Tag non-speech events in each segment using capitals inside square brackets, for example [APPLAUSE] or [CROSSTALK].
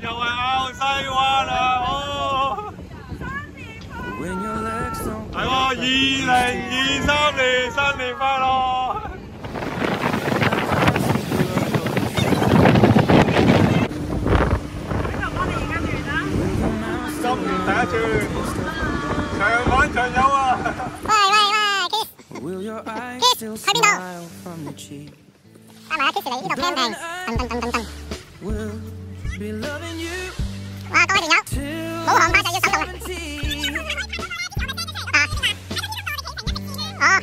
又係拗西灣啊！哦，係喎，二零二三年新年快樂！今年第一轉，長玩長有啊！喂喂喂，Kiss，Kiss，喺邊度？帶埋阿 Kiss 嚟呢度 camping，噔噔噔噔噔。哇，各位團友，冇航拍就要手動啦。啊，哦，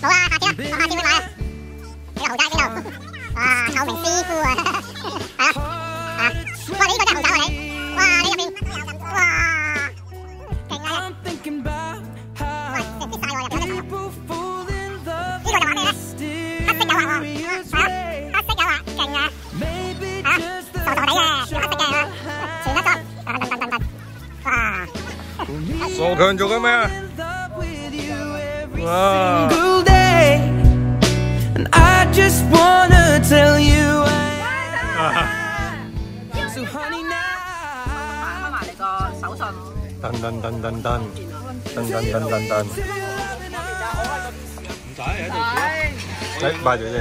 冇啊，下次啦，我下次會買啊。呢個豪宅呢度，哇，透明師傅啊，係啊，啊，哇，啊！係啊，傻傻地嘅，要黑色嘅啊，全得咗，噔噔噔噔噔，哇！傻強做緊咩啊？哇！single day. And I just wanna tell you I so honey now. 埋你個手信。噔噔噔噔噔，噔噔噔噔噔，誒擺住先。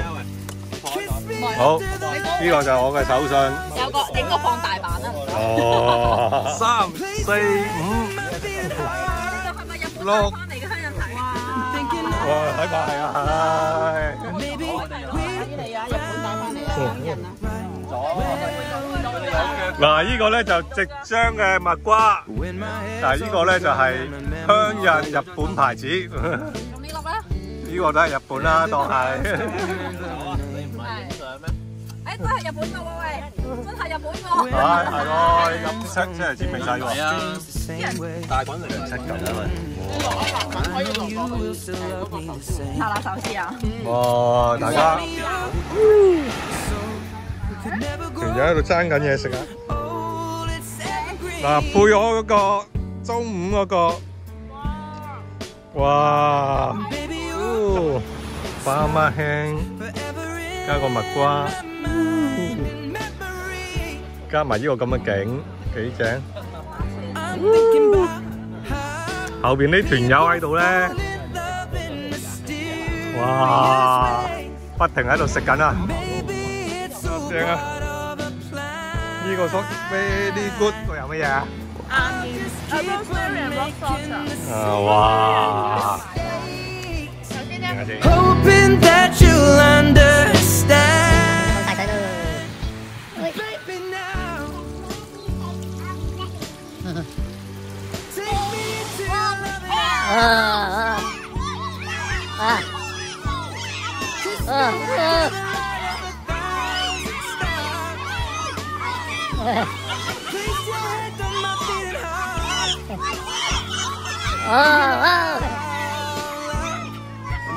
好，呢個就係我嘅手信。有個整個放大版啊！哦，三四五六，翻嚟嘅香印提。哇，睇怕係啊，係。Maybe we 嚟啊！日本帶翻嚟啊！香印啊！嗱，呢個咧就即將嘅蜜瓜但係呢個咧就係香印日本牌子，用呢粒咧，呢個都係日本啦，當係。真系日本喎喂，真系日本喎！系系咯，飲食真系滋味仔喎。大滚就飲食咁啦喂。查下手司啊！哇，大家，团友喺度争紧嘢食啊！嗱，配我嗰个中午嗰个，哇，哇蕃茄片加个蜜瓜。加埋呢个咁嘅景几正。后边呢团友喺度咧，哇，不停喺度食紧啊，正啊！呢、個个叔 very good，佢有乜嘢啊？啊哇！首先咧。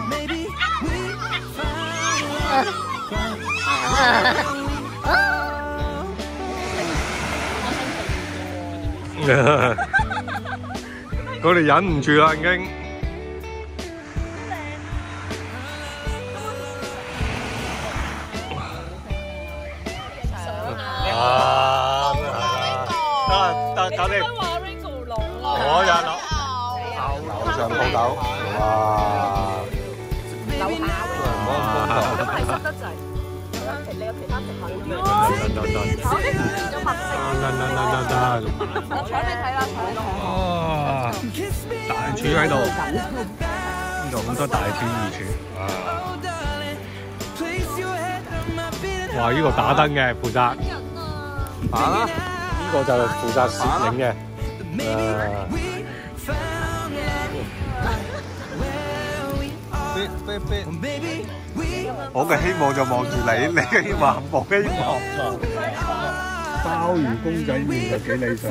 Maybe we find [LAUGHS] love. 佢哋忍唔住啦，已經。啊！得得，搞掂。話 Ringo 老我日樓樓上鋪頭，哇！樓下哇！咁係濕得滯。你有其他食物？得得得有墨色。得得得得。我搶你睇啦，搶你睇。哇！Kiss me 大廚喺度，呢度咁多大廚二廚。Oh, darling, place your head on my beating 哇！呢個打燈嘅負責打啦，呢個就係負責攝影嘅。我嘅希望就望住你，你嘅希望冇希望。鲍鱼公仔面就幾理想。